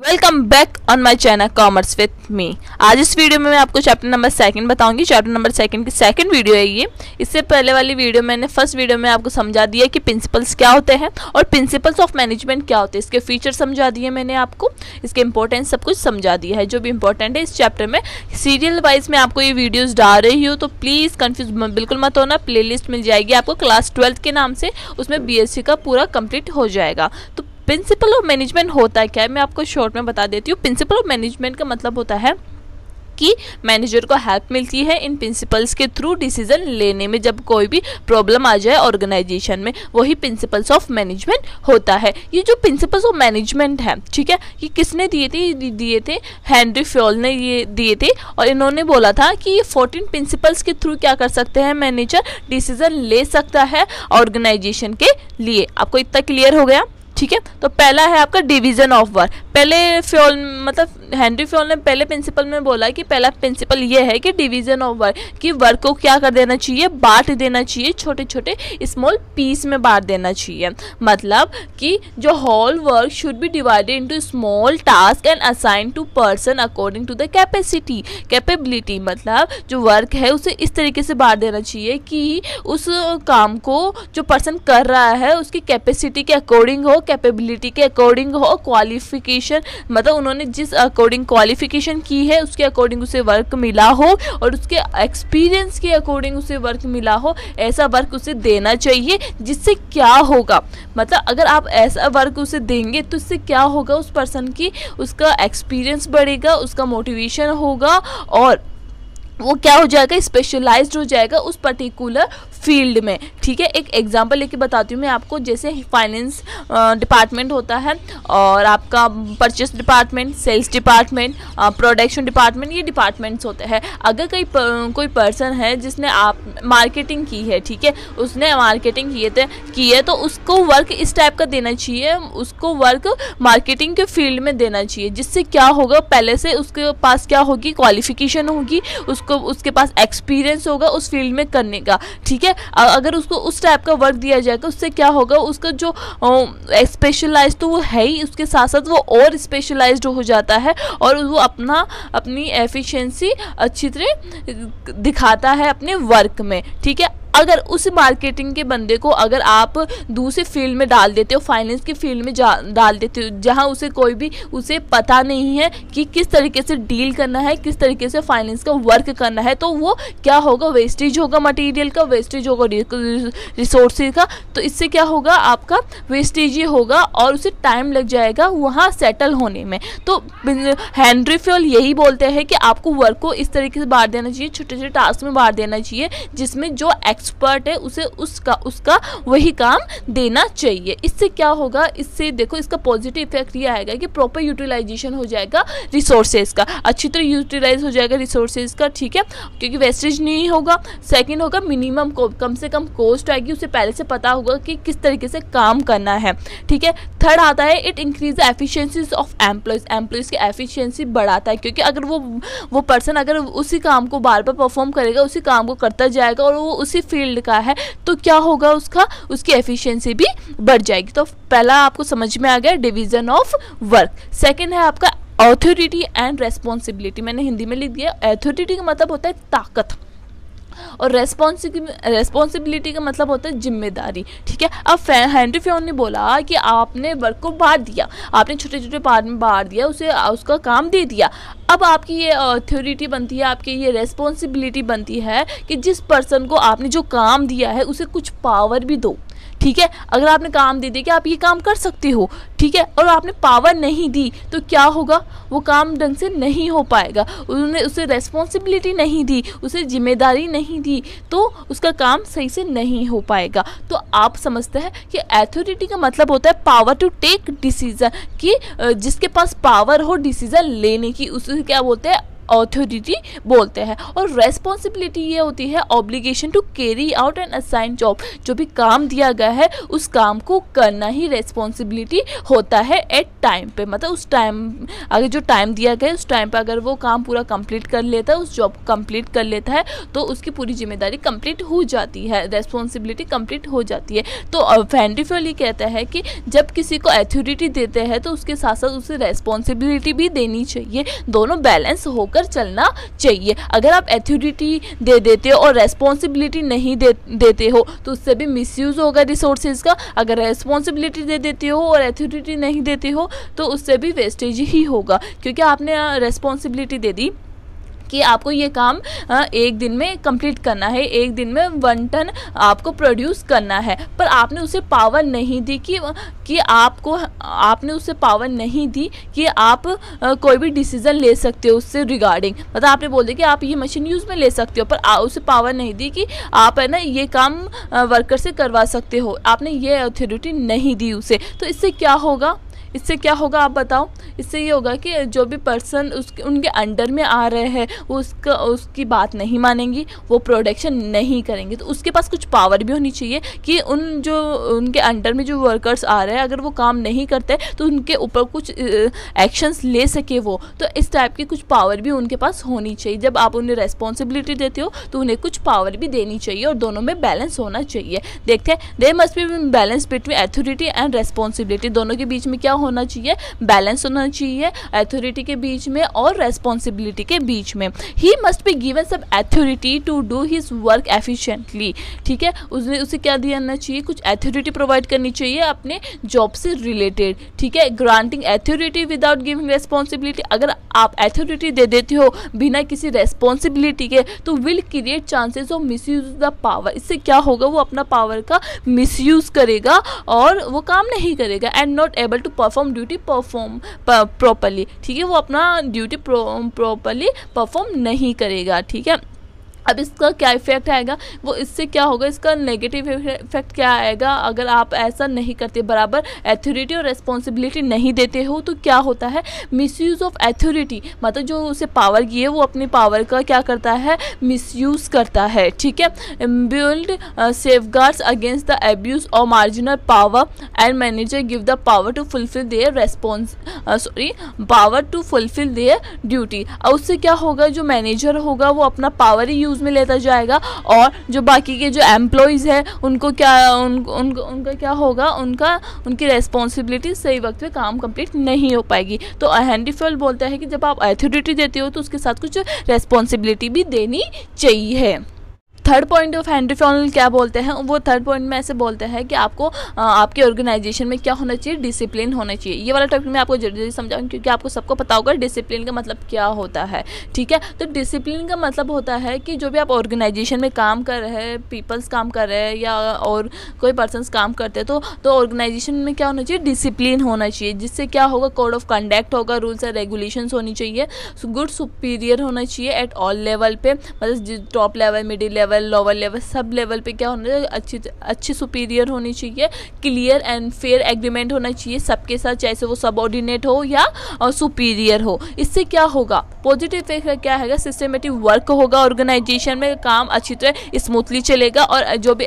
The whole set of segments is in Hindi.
Welcome back on my channel commerce with me आज इस वीडियो में मैं आपको चैप्टर नंबर सेकंड बताऊँगी। चैप्टर नंबर सेकंड की सेकंड वीडियो है ये। इससे पहले वाली वीडियो मैंने फ़र्स्ट वीडियो में आपको समझा दिया कि प्रिंसिपल्स क्या होते हैं और प्रिंसिपल्स ऑफ़ मैनेजमेंट क्या होते हैं। इसके फीचर समझा दिए मैंने आपको। इसके इंपॉर्टेंस सब कुछ समझा दिया है। जो भी इंपॉर्टेंट है इस चैप्टर में। सीरियल वाइज में आपको ये वीडियोज़ डाल रही हूँ तो प्लीज़ कन्फ्यूज़ बिल्कुल मत होना। प्ले मिल जाएगी आपको क्लास ट्वेल्थ के नाम से। उसमें बीएससी का पूरा कंप्लीट हो जाएगा। तो प्रिंसिपल ऑफ़ मैनेजमेंट होता क्या? है मैं आपको शॉर्ट में बता देती हूँ। प्रिंसिपल ऑफ़ मैनेजमेंट का मतलब होता है कि मैनेजर को हेल्प मिलती है इन प्रिंसिपल्स के थ्रू डिसीज़न लेने में। जब कोई भी प्रॉब्लम आ जाए ऑर्गेनाइजेशन में, वही प्रिंसिपल्स ऑफ़ मैनेजमेंट होता है। ये जो प्रिंसिपल्स ऑफ़ मैनेजमेंट है, ठीक है? ये किसने दिए थे? दिए थे हेनरी फ्योल ने ये दिए थे। और इन्होंने बोला था कि ये फोर्टीन प्रिंसिपल्स के थ्रू क्या कर सकते हैं? मैनेजर डिसीज़न ले सकता है ऑर्गेनाइजेशन के लिए। आपको इतना क्लियर हो गया? ठीक है? तो पहला है आपका डिवीज़न ऑफ़ वर्क पहले फ्योल मतलब हेनरी फ्योल ने पहले प्रिंसिपल में बोला कि पहला प्रिंसिपल ये है कि डिवीज़न ऑफ़ वर्क कि वर्क को क्या कर देना चाहिए? बांट देना चाहिए छोटे छोटे स्मॉल पीस में बांट देना चाहिए। मतलब कि जो whole work should be divided into small task and assign to person according to the capacity capability मतलब जो वर्क है, उसे इस तरीके से बांट देना चाहिए कि उस काम को जो पर्सन कर रहा है, उसकी कैपेसिटी के अकॉर्डिंग हो कैपेबिलिटी के अकॉर्डिंग हो क्वालिफिकेशन मतलब उन्होंने जिस अकॉर्डिंग क्वालिफिकेशन की है, उसके अकॉर्डिंग उसे वर्क मिला हो और उसके एक्सपीरियंस के अकॉर्डिंग उसे वर्क मिला हो, ऐसा वर्क उसे देना चाहिए, जिससे क्या होगा? मतलब अगर आप ऐसा वर्क उसे देंगे तो इससे क्या होगा? उस पर्सन की उसका एक्सपीरियंस बढ़ेगा, उसका मोटिवेशन होगा और वो क्या हो जाएगा स्पेशलाइज्ड हो जाएगा उस पर्टिकुलर फ़ील्ड में। ठीक है, एक एग्जांपल लेके बताती हूँ मैं आपको, जैसे फाइनेंस डिपार्टमेंट होता है और आपका purchase department sales department production department ये डिपार्टमेंट्स होते हैं। अगर कोई कोई पर्सन है जिसने आप मार्केटिंग की है, ठीक है, उसने मार्केटिंग किए थे की है तो उसको वर्क इस टाइप का देना चाहिए, उसको वर्क मार्केटिंग के फ़ील्ड में देना चाहिए। जिससे क्या होगा, पहले से उसके पास क्या होगी क्वालिफिकेशन होगी उसको, उसके पास एक्सपीरियंस होगा उस फ़ील्ड में करने का, ठीक है? अगर उसको उस टाइप का वर्क दिया जाएगा उससे क्या होगा? उसका जो स्पेशलाइज तो वो है ही, उसके साथ साथ वो और स्पेशलाइज्ड हो जाता है और वो अपना, अपनी एफिशिएंसी अच्छी तरह दिखाता है अपने वर्क में, ठीक है? अगर उस मार्केटिंग के बंदे को अगर आप दूसरे फ़ील्ड में डाल देते हो फाइनेंस की फ़ील्ड में डाल देते हो, जहाँ उसे कोई भी, उसे पता नहीं है कि किस तरीके से डील करना है, किस तरीके से फाइनेंस का वर्क करना है तो वो क्या होगा? वेस्टेज होगा मटेरियल का वेस्टेज होगा रिसोर्सेज का तो इससे क्या होगा? आपका वेस्टेज ही होगा और उसे टाइम लग जाएगा वहाँ सेटल होने में। तो हैंड्री फ्योल यही बोलते हैं कि आपको वर्क को इस तरीके से बांट देना चाहिए छोटे छोटे टास्क में बांट देना चाहिए, जिसमें जो एक्स एक्सपर्ट है, उसे उसका उसका वही काम देना चाहिए। इससे क्या होगा? इससे देखो, इसका पॉजिटिव इफ़ेक्ट ये आएगा कि प्रॉपर यूटिलाइजेशन हो जाएगा रिसोर्सेज का। अच्छी तरह यूटिलाइज हो जाएगा रिसोर्सेज का, ठीक है? क्योंकि वेस्टेज नहीं होगा। सेकेंड होगा मिनिमम कम से कम कॉस्ट आएगी। उसे पहले से पता होगा कि किस तरीके से काम करना है, ठीक है? थर्ड आता है it increase efficiencies of employees employees की एफिशिएंसी बढ़ाता है, क्योंकि अगर वो वो पर्सन अगर उसी काम को बार बार परफॉर्म करेगा, उसी काम को करता जाएगा और वो उसी फ़ील्ड का है तो क्या होगा उसका? उसकी एफिशिएंसी भी बढ़ जाएगी। तो पहला आपको समझ में आ गया डिवीज़न ऑफ़ वर्क सेकेंड है आपका अथॉरिटी एंड रेस्पॉन्सिबिलिटी मैंने हिंदी में लिख दिया। अथॉरिटी का मतलब होता है ताकत। और रेस्पॉन्सिबिलिटी का मतलब होता है ज़िम्मेदारी, ठीक है? अब हैंनरी फ्योन ने बोला कि आपने वर्क को बांट दिया, आपने छोटे छोटे पार्ट में बांट दिया, उसे, उसका काम दे दिया। अब आपकी ये अथोरिटी बनती है, आपकी ये रेस्पॉन्सिबिलिटी बनती है कि जिस पर्सन को आपने जो काम दिया है, उसे कुछ पावर भी दो। ठीक है? अगर आपने काम दे दिया कि आप ये काम कर सकते हो, ठीक है? और आपने पावर नहीं दी तो क्या होगा? वो काम ढंग से नहीं हो पाएगा। उन्होंने उसे रेस्पॉन्सिबिलिटी नहीं दी, उसे ज़िम्मेदारी नहीं दी तो उसका काम सही से नहीं हो पाएगा। तो आप समझते हैं कि अथॉरिटी का मतलब होता है पावर टू टेक डिसीज़न कि जिसके पास पावर हो डिसीज़न लेने की, उसे क्या बोलते हैं? अथॉरिटी बोलते हैं। और रेस्पॉन्सिबिलिटी ये होती है obligation to carry out an assign job जो भी काम दिया गया है, उस काम को करना ही रेस्पॉन्सिबिलिटी होता है एट टाइम पे। मतलब उस टाइम अगर जो टाइम दिया गया है, उस टाइम पे अगर वो काम पूरा कंप्लीट कर लेता है, उस जॉब को कंप्लीट कर लेता है तो उसकी पूरी ज़िम्मेदारी कंप्लीट हो जाती है। रेस्पॉन्सिबिलिटी कंप्लीट हो जाती है। तो फैंडिफोली कहता है कि जब किसी को अथॉरिटी देते हैं तो उसके साथ साथ उसे रेस्पॉन्सिबिलिटी भी देनी चाहिए। दोनों बैलेंस होकर चलना चाहिए। अगर आप एथोरिटी दे देते हो और रेस्पॉन्सिबिलिटी नहीं दे, देते हो तो उससे भी मिसयूज़ होगा रिसोर्सेज का। अगर रेस्पॉन्सिबिलिटी दे देते हो और एथोरिटी नहीं देते हो तो उससे भी वेस्टेज ही होगा, क्योंकि आपने रेस्पॉन्सिबिलिटी दे दी। कि आपको ये काम एक दिन में कंप्लीट करना है एक दिन में वन टन आपको प्रोड्यूस करना है। पर आपने उसे पावर नहीं दी कि कि आपको आपने उसे पावर नहीं दी कि आप कोई भी डिसीज़न ले सकते हो उससे रिगार्डिंग मतलब आपने बोल दिया कि आप ये मशीन यूज़ में ले सकते हो पर आ, उसे पावर नहीं दी कि आप है ना ये काम वर्कर से करवा सकते हो। आपने ये अथॉरिटी नहीं दी उसे। तो इससे क्या होगा? इससे क्या होगा आप बताओ? इससे ये होगा कि जो भी पर्सन उस उनके अंडर में आ रहे हैं, वो उसका, उसकी बात नहीं मानेंगी, वो प्रोडक्शन नहीं करेंगे। तो उसके पास कुछ पावर भी होनी चाहिए कि उन जो, उनके अंडर में जो वर्कर्स आ रहे हैं, अगर वो काम नहीं करते तो उनके ऊपर कुछ एक्शंस ले सके वो। तो इस टाइप की कुछ पावर भी उनके पास होनी चाहिए। जब आप उन्हें रेस्पॉन्सिबिलिटी देते हो तो उन्हें कुछ पावर भी देनी चाहिए और दोनों में बैलेंस होना चाहिए। देखते हैं they must be balance between authority and responsibility दोनों के बीच में क्या होना चाहिए बैलेंस होना चाहिए अथॉरिटी के बीच में और रेस्पॉन्सिबिलिटी के बीच में। He must be given sub authority to do his work efficiently ठीक है? उसने उसे क्या देना चाहिए? कुछ अथॉरिटी प्रोवाइड करनी चाहिए अपने जॉब से रिलेटेड ठीक है? Granting authority without giving responsibility अगर आप अथॉरिटी दे देते हो बिना किसी रेस्पॉन्सिबिलिटी के तो will create chances of misuse the power इससे क्या होगा? वो अपना पावर का मिस करेगा और वो काम नहीं करेगा। And not able to perform perform duty perform properly ठीक है? वो अपना ड्यूटी प्रॉपरली परफॉर्म नहीं करेगा, ठीक है? अब इसका क्या इफ़ेक्ट आएगा? वो इससे क्या होगा? इसका नेगेटिव इफ़ेक्ट क्या आएगा? अगर आप ऐसा नहीं करते, बराबर अथॉरिटी और रेस्पॉन्सिबिलिटी नहीं देते हो तो क्या होता है? मिसयूज़ ऑफ़ अथॉरिटी मतलब जो उसे पावर की है, वो अपनी पावर का क्या करता है? मिसयूज़ करता है, ठीक है? Build safeguards against the abuse और marginal power and manager give the power to fulfil their response sorry power to fulfil their duty और उससे क्या होगा? जो मैनेजर होगा, वो अपना पावर ही यूज़ में लेता जाएगा और जो बाकी के जो एम्प्लॉयज़ हैं उनको क्या उन, उन, उनका क्या होगा? उनका उनकी रेस्पॉन्सिबिलिटी सही वक्त पे काम कंप्लीट नहीं हो पाएगी। तो हैंडीफेल बोलता है कि जब आप अथॉरिटी देते हो तो उसके साथ कुछ रेस्पॉन्सिबिलिटी भी देनी चाहिए। थर्ड पॉइंट ऑफ़ हैंड्रीफॉनल क्या बोलते हैं? वो थर्ड पॉइंट में ऐसे बोलते हैं कि आपको आपके ऑर्गेनाइजेशन में क्या होना चाहिए? डिसिप्लिन होना चाहिए। ये वाला टॉपिक मैं आपको जल्दी समझाऊँ क्योंकि आपको सबको पता होगा डिसिप्लिन का मतलब क्या होता है। ठीक है? तो डिसिप्लिन का मतलब होता है कि जो भी आप ऑर्गेनाइजेशन में काम कर रहे हैं पीपल्स काम कर रहे हैं या और कोई पर्सन काम करते हैं तो तो ऑर्गेनाइजेशन में क्या होना चाहिए? डिसिप्लिन होना चाहिए। जिससे क्या होगा? कोड ऑफ़ कंडक्ट होगा रूल्स एंड रेगुलेशंस होनी चाहिए। गुड सुपीरियर होना चाहिए एट ऑल लेवल पे। मतलब top level middle level level lower level सब लेवल पे क्या होना चाहिए? अच्छी अच्छी सुपीरियर होनी चाहिए क्लियर एंड फेयर एग्रीमेंट होना चाहिए सबके साथ चाहे वो सबॉर्डिनेट हो या सुपीरियर हो। इससे क्या होगा? पॉजिटिव इफ़ेक्ट क्या है सिस्टमेटिक वर्क होगा ऑर्गेनाइजेशन में काम अच्छी तरह स्मूथली चलेगा और जो भी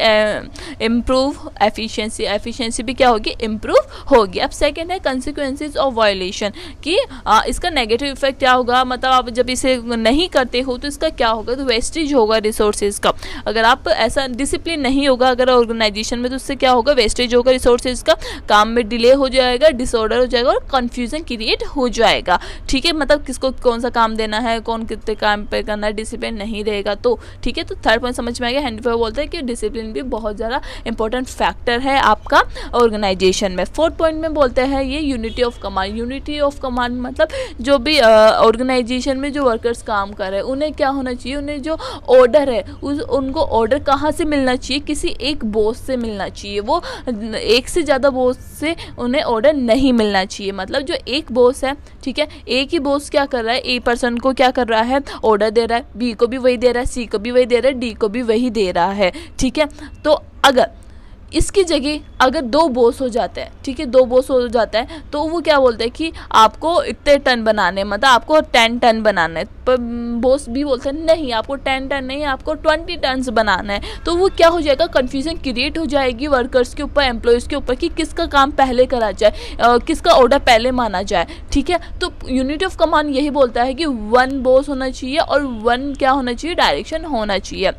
इम्प्रूव एफिशिएंसी एफिशिएंसी भी क्या होगी? इम्प्रूव होगी। अब सेकेंड है कंसिक्वेंसेज ऑफ़ वायोलेशन कि आ, इसका नेगेटिव इफ़ेक्ट क्या होगा? मतलब आप जब इसे नहीं करते हो तो इसका क्या होगा? तो वेस्टेज होगा रिसोर्सेज का। अगर आप ऐसा डिसिप्लिन नहीं होगा अगर ऑर्गेनाइजेशन में तो उससे क्या होगा? वेस्टेज होगा रिसोर्सेज का, काम में डिले हो जाएगा डिसऑर्डर हो जाएगा और कन्फ्यूज़न क्रिएट हो जाएगा। ठीक है? मतलब किसको कौन सा काम देना है, कौन कितने काम पे करना है डिसिप्लिन नहीं रहेगा। तो ठीक है? तो थर्ड पॉइंट समझ में आएगा गया। हैंड बोलते हैं कि डिसिप्लिन भी बहुत ज़्यादा इंपॉर्टेंट फैक्टर है आपका ऑर्गेनाइजेशन में। फोर्थ पॉइंट में बोलते हैं ये unity of command unity of command मतलब जो भी ऑर्गेनाइजेशन में जो वर्कर्स काम कर रहे हैं, उन्हें क्या होना चाहिए? उन्हें जो ऑर्डर है, उस उनको ऑर्डर कहाँ से मिलना चाहिए? किसी एक बॉस से मिलना चाहिए। वो एक से ज़्यादा बॉस से उन्हें ऑर्डर नहीं मिलना चाहिए। मतलब जो एक बॉस है, ठीक है? एक ही बॉस क्या कर रहा है? ए पर्सन को क्या कर रहा है? ऑर्डर दे रहा है। बी को भी वही दे रहा है सी को भी वही दे रहा है डी को भी वही दे रहा है, ठीक है? तो अगर इसकी जगह अगर दो बोस हो जाते हैं, ठीक है, दो बोस हो जाता है तो वो क्या बोलते हैं कि आपको इतने टन बनाने मतलब आपको टेन टन बनाना है। पर बोस भी बोलते हैं, नहीं, आपको टेन टन नहीं आपको ट्वेंटी टन बनाना है। तो वो क्या हो जाएगा कन्फ्यूज़न क्रिएट हो जाएगी वर्कर्स के ऊपर एम्प्लॉयज़ के ऊपर कि किसका काम पहले करा जाए किसका ऑर्डर पहले माना जाए, ठीक है? तो यूनिट ऑफ़ कमांड यही बोलता है कि वन बोस होना चाहिए और वन क्या होना चाहिए डायरेक्शन होना चाहिए।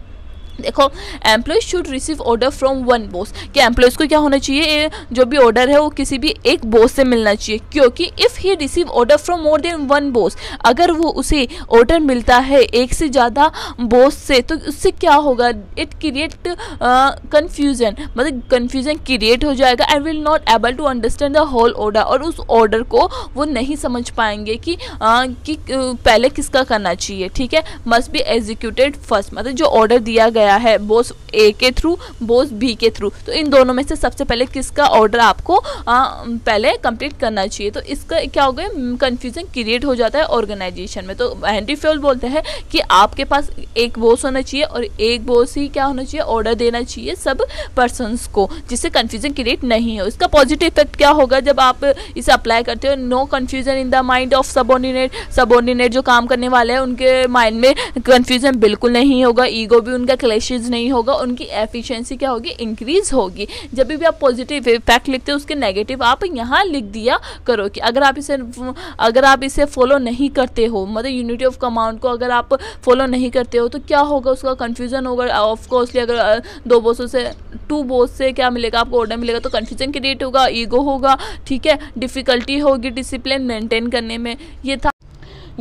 देखो employee should receive order from one boss कि एम्प्लॉयज़ को क्या होना चाहिए? जो भी ऑर्डर है वो किसी भी एक बॉस से मिलना चाहिए। क्योंकि if he receive order from more than one boss अगर वो उसे ऑर्डर मिलता है एक से ज़्यादा बॉस से तो उससे क्या होगा? इट क्रिएट कन्फ्यूज़न मतलब कन्फ्यूज़न क्रिएट हो जाएगा and will not able to understand the whole order और उस ऑर्डर को वो नहीं समझ पाएँगे कि आ, कि पहले किसका करना चाहिए ठीक है? मस्ट बी एग्जीक्यूटेड फ़र्स्ट मतलब जो ऑर्डर दिया गया गया है बोस ए के थ्रू बोस बी के थ्रू तो इन दोनों में से सबसे पहले किसका ऑर्डर आपको आ, पहले कंप्लीट करना चाहिए? तो इसका क्या हो गया? कन्फ्यूज़न क्रिएट हो जाता है ऑर्गेनाइजेशन में। तो हैंडी फ्योल बोलते हैं कि आपके पास एक बोस होना चाहिए और एक बोस ही क्या होना चाहिए? ऑर्डर देना चाहिए सब पर्सनस को जिससे कन्फ्यूज़न क्रिएट नहीं हो। इसका पॉजिटिव इफ़ेक्ट क्या होगा जब आप इसे अप्लाई करते हो? No confusion in the mind of subordinate subordinate जो काम करने वाले हैं उनके माइंड में कन्फ्यूज़न बिल्कुल नहीं होगा। ईगो भी उनका क्लैशेज नहीं होगा, उनकी एफिशिएंसी क्या होगी? इंक्रीज होगी। जब भी आप पॉजिटिव इफ़ेक्ट लिखते हो, उसके नेगेटिव आप यहाँ लिख दिया करो कि अगर आप इसे, अगर आप इसे फॉलो नहीं करते हो मतलब यूनिटी ऑफ़ कमांड को अगर आप फॉलो नहीं करते हो तो क्या होगा? उसका कन्फ्यूज़न होगा। ऑफकोर्सली अगर दो बोसों से टू बोस से क्या मिलेगा? आपको ऑर्डर मिलेगा तो कन्फ्यूज़न क्रिएट होगा ईगो होगा, ठीक है? डिफ़िकल्टी होगी डिसिप्लिन मेंटेन करने में। ये था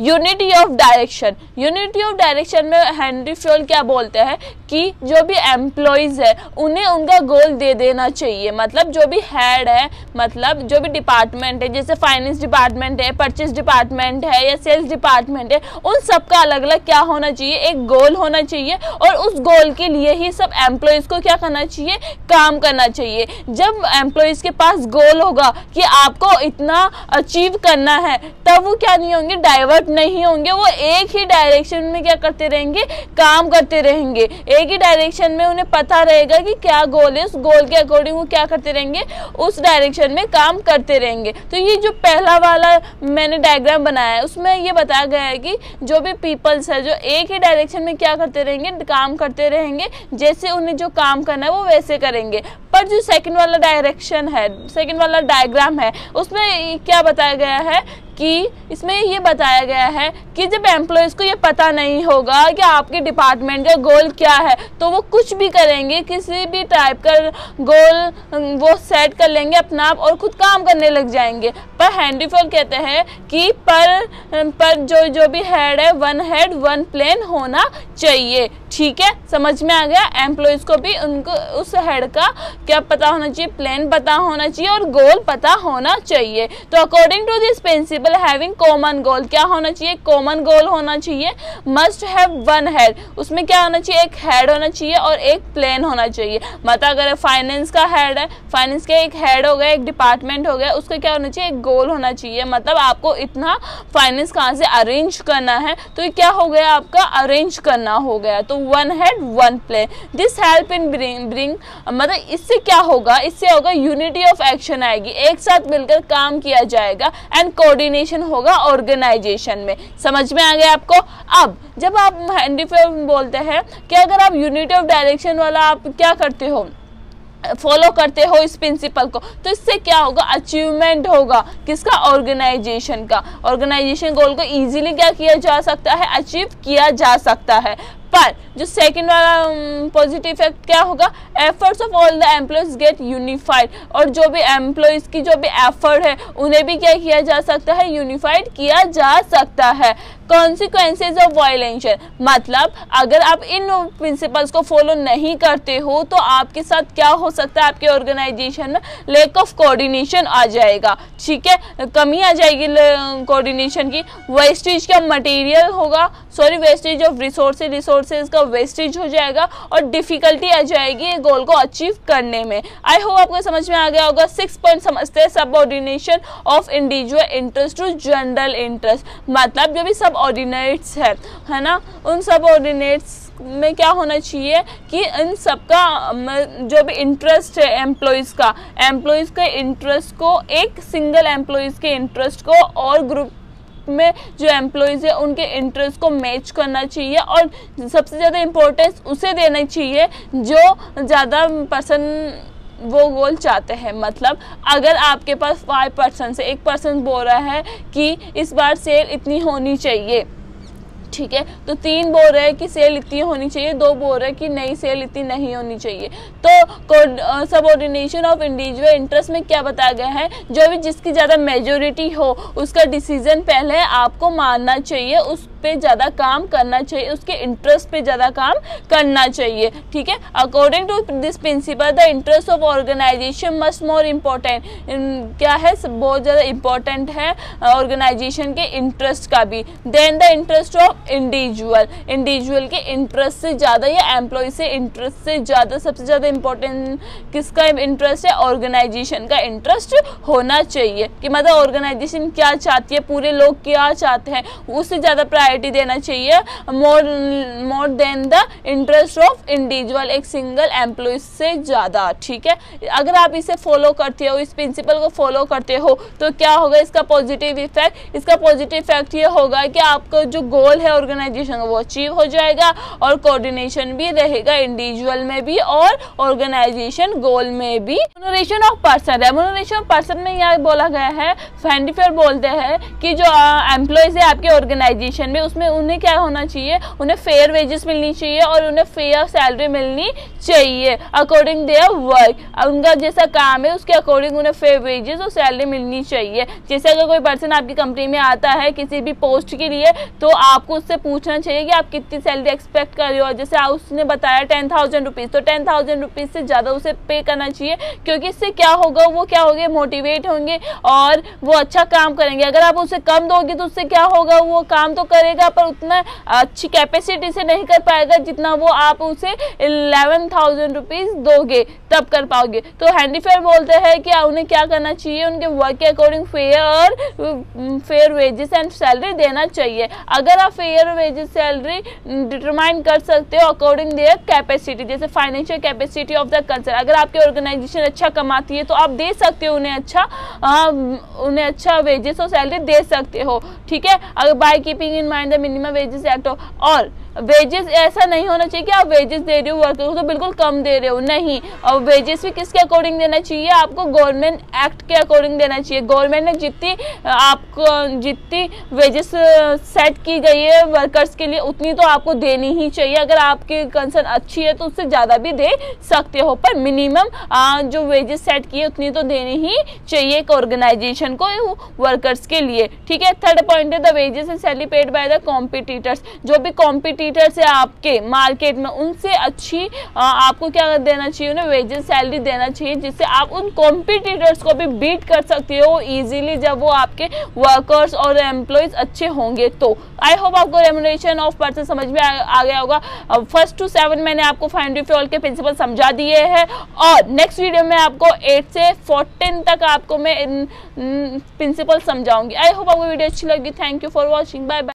unity of direction unity of direction में हेनरी फ्योल क्या बोलते हैं? कि जो भी एम्प्लॉयज़ है, उन्हें उनका गोल दे देना चाहिए। मतलब जो भी हेड है मतलब जो भी डिपार्टमेंट है, जैसे फाइनेंस डिपार्टमेंट है परचेज डिपार्टमेंट है, या सेल्स डिपार्टमेंट है, उन सबका अलग अलग क्या होना चाहिए? एक गोल होना चाहिए। और उस गोल के लिए ही सब एम्प्लॉयज़ को क्या करना चाहिए? काम करना चाहिए। जब एम्प्लॉयज़ के पास गोल होगा कि आपको इतना अचीव करना है, तब वो क्या नहीं होंगे? डाइवर्ट नहीं होंगे, वो एक ही डायरेक्शन में क्या करते रहेंगे? काम करते रहेंगे। एक ही डायरेक्शन में उन्हें पता रहेगा कि क्या गोल है, उस गोल के अकॉर्डिंग वो क्या करते रहेंगे? उस डायरेक्शन में काम करते रहेंगे। तो ये जो पहला वाला मैंने डायग्राम बनाया है, उसमें ये बताया गया है कि जो भी पीपल्स है, जो एक ही डायरेक्शन में क्या करते रहेंगे, काम करते रहेंगे, जैसे उन्हें जो काम करना है, वो वैसे करेंगे। पर जो सेकंड वाला डायरेक्शन है सेकंड वाला डायग्राम है, उसमें क्या बताया गया है कि इसमें ये बताया गया है कि जब एम्प्लॉयज़ को ये पता नहीं होगा कि आपके डिपार्टमेंट का गोल क्या है तो वो कुछ भी करेंगे, किसी भी टाइप का गोल वो सेट कर लेंगे अपना आप और खुद काम करने लग जाएँगे। पर हैंडीफॉल कहते हैं कि पर पर जो जो भी हेड है वन हेड वन प्लेन होना चाहिए। ठीक है, समझ में आ गया। एम्प्लॉयज़ को भी उनको, उस हेड का क्या पता होना चाहिए प्लान पता होना चाहिए और गोल पता होना चाहिए। तो according to this principle having common goal क्या होना चाहिए? कॉमन गोल होना चाहिए। मस्ट हैव वन हेड उसमें क्या होना चाहिए? एक हेड होना चाहिए और एक प्लान होना चाहिए। मतलब अगर फाइनेंस का हेड है फाइनेंस का एक हेड हो गया एक डिपार्टमेंट हो गया, उसका क्या होना चाहिए? एक गोल होना चाहिए। मतलब आपको इतना फाइनेंस कहाँ से अरेंज करना है? तो क्या हो गया आपका? अरेंज करना हो गया। तो one head one play this help in bring मतलब इससे क्या होगा? इससे होगा यूनिटी ऑफ़ एक्शन आएगी। एक साथ मिलकर काम किया जाएगा एंड कोऑर्डिनेशन होगा ऑर्गेनाइजेशन में। समझ में आ गया आपको? अब, जब आप हैंडी बोलते हैं, कि अगर आप यूनिटी ऑफ़ डायरेक्शन वाला आप क्या करते हो? फॉलो करते हो इस प्रिंसिपल को तो इससे क्या होगा? अचीवमेंट होगा किसका? ऑर्गेनाइजेशन का। ऑर्गेनाइजेशन गोल को इजीली क्या किया जा सकता है? अचीव किया जा सकता है। पर जो सेकंड वाला पॉजिटिव इफ़ेक्ट क्या होगा? Efforts of all the employees get unified और जो भी एम्प्लॉयज़ की जो भी एफर्ट है, उन्हें भी क्या किया जा सकता है? यूनिफाइड किया जा सकता है। कॉन्सिक्वेंसेज ऑफ़ वायलेंशन मतलब अगर आप इन प्रिंसिपल्स को फॉलो नहीं करते हो तो आपके साथ क्या हो सकता है? आपके ऑर्गेनाइजेशन में लेक ऑफ़ कोऑर्डिनेशन आ जाएगा। ठीक है? कमी आ जाएगी कोऑर्डिनेशन की। वेस्टेज का मटेरियल होगा। Sorry wastage of resource resources का वेस्टेज हो जाएगा और डिफिकल्टी आ जाएगी गोल को अचीव करने में। आई होप आपको समझ में आ गया होगा। सिक्स पॉइंट समझते हैं। Subordination of individual interest to general interest मतलब जो भी सब ऑर्डिनेट्स है है ना? उन सब ऑर्डिनेट्स में क्या होना चाहिए कि इन सबका जो भी इंटरेस्ट है एम्प्लॉयज़ का एम्प्लॉयज़ के इंटरेस्ट को, एक सिंगल एम्प्लॉयज़ के इंटरेस्ट को और ग्रुप में जो एम्प्लॉयज़ है, उनके इंटरेस्ट को मैच करना चाहिए और सबसे ज़्यादा इम्पोर्टेंस उसे देना चाहिए जो ज़्यादा पर्सन वो गोल चाहते हैं। मतलब अगर आपके पास फाइव परसेंट से एक परसेंट बोल रहा है कि इस बार सेल इतनी होनी चाहिए, ठीक है? तो तीन बोल रहे हैं कि सेल इतनी होनी चाहिए, दो बोल रहे हैं कि नई सेल इतनी नहीं होनी चाहिए। तो सबऑर्डिनेशन ऑफ़ इंडिविजुअल इंटरेस्ट में क्या बताया गया है? जो भी जिसकी ज़्यादा मेजोरिटी हो, उसका डिसीज़न पहले आपको मानना चाहिए, उस पे ज़्यादा काम करना चाहिए, उसके इंटरेस्ट पे ज़्यादा काम करना चाहिए, ठीक है? According to this principle the interest of organisation must more important क्या है? बहुत ज़्यादा इम्पोर्टेंट है ऑर्गेनाइजेशन के इंटरेस्ट का भी. Then the interest of individual individual के इंटरेस्ट से ज़्यादा या एम्प्लॉय से इंटरेस्ट से ज़्यादा सबसे ज़्यादा इम्पोर्टेंट किसका इंटरेस्ट है? ऑर्गेनाइजेशन का इंटरेस्ट होना चाहिए। कि मतलब ऑर्गेनाइजेशन क्या चाहती है? पूरे लोग क्या चाहते हैं? उससे ज़्यादा प्रायोरिटी देना चाहिए more more than the interest of individual एक सिंगल एम्प्लॉय से ज़्यादा, ठीक है? अगर आप इसे फॉलो करते हो, इस प्रिंसिपल को फॉलो करते हो तो क्या होगा? इसका पॉजिटिव इफ़ेक्ट इसका पॉजिटिव इफ़ेक्ट ये होगा कि आपका जो गोल है ऑर्गेनाइजेशन का, वो अचीव हो जाएगा और कोऑर्डिनेशन भी रहेगा इंडिविजुअल में भी और ऑर्गेनाइजेशन गोल में भी। Remuneration of person remuneration of person में यहाँ बोला गया है फैंडिफेयर बोलते हैं कि जो एम्प्लॉयज़ है, आपके ऑर्गेनाइजेशन उसमें उन्हें क्या होना चाहिए? उन्हें फेयर वेजेस मिलनी चाहिए और उन्हें फेयर सैलरी मिलनी चाहिए अकॉर्डिंग देयर वर्क उनका जैसा काम है, उसके अकॉर्डिंग उन्हें फेयर वेजेस और सैलरी मिलनी चाहिए। जैसे अगर कोई पर्सन आपकी कंपनी में आता है किसी भी पोस्ट के लिए तो आपको उससे पूछना चाहिए कि आप कितनी सैलरी एक्सपेक्ट कर रहे हो। जैसे उसने बताया टेन थाउज़ेंड रुपीज़ तो टेन थाउज़ेंड रुपीज़ से ज़्यादा उसे पे करना चाहिए, क्योंकि इससे क्या होगा, वो क्या होंगे मोटिवेट होंगे और वो अच्छा काम करेंगे। अगर आप उसे कम दोगे तो उससे क्या होगा? वो काम तो करेगा पर उतना अच्छी कैपेसिटी से नहीं कर पाएगा जितना वो आप उसे इलेवन थाउज़ेंड रुपीज़ दोगे तब कर पाओगे। तो हैंडी फेयर बोलते हैं कि उन्हें क्या करना चाहिए? उनके वर्क के अकॉर्डिंग फेयर और फेयर वेजेस एंड सैलरी देना चाहिए। अगर आप फेयर वेजेस सैलरी डिटरमाइन कर सकते हो अकॉर्डिंग देयर कैपेसिटी जैसे financial capacity of the concern अगर आपकी ऑर्गेनाइजेशन अच्छा कमाती है तो आप दे सकते हो उन्हें अच्छा आ, उन्हें अच्छा वेजेस और सैलरी दे सकते हो। ठीक है? अगर by keeping in the minimum wages act और वेजेस ऐसा नहीं होना चाहिए कि आप वेजेस दे रहे हो वर्कर्स को तो बिल्कुल कम दे रहे हो, नहीं। और वेजेस भी किसके अकॉर्डिंग देना चाहिए? आपको गवर्नमेंट एक्ट के अकॉर्डिंग देना चाहिए। गवर्नमेंट ने जितनी आपको, जितनी वेजेस सेट की गई है वर्कर्स के लिए, उतनी तो आपको देनी ही चाहिए। अगर आपकी कंसर्न अच्छी है तो उससे ज़्यादा भी दे सकते हो। पर मिनिमम जो वेजेस सेट की है उतनी तो देनी ही चाहिए एक ऑर्गेनाइजेशन को वर्कर्स के लिए। ठीक है? थर्ड पॉइंट है the wages and salary paid by the competitors जो भी कॉम्पिटिटर लीटर से आपके मार्केट में उनसे अच्छी आपको क्या देना चाहिए? उन्हें वेजेस सैलरी देना चाहिए जिससे आप उन कॉम्पिटिटर्स को भी बीट कर सकते हो इजीली जब वो आपके वर्कर्स और एम्प्लॉयज़ अच्छे होंगे। तो आई होप आपको रेमोनेशन ऑफ़ पर्सन समझ में आ, आ गया होगा। फ़र्स्ट टू सेवन मैंने आपको फाइनल फ्योल के प्रिंसिपल समझा दिए हैं। और नेक्स्ट वीडियो में आपको एट से फोर्टीन तक आपको मैं प्रिंसिपल समझाऊँगी। आई होप आपको वीडियो अच्छी लगी। Thank you for watching bye bye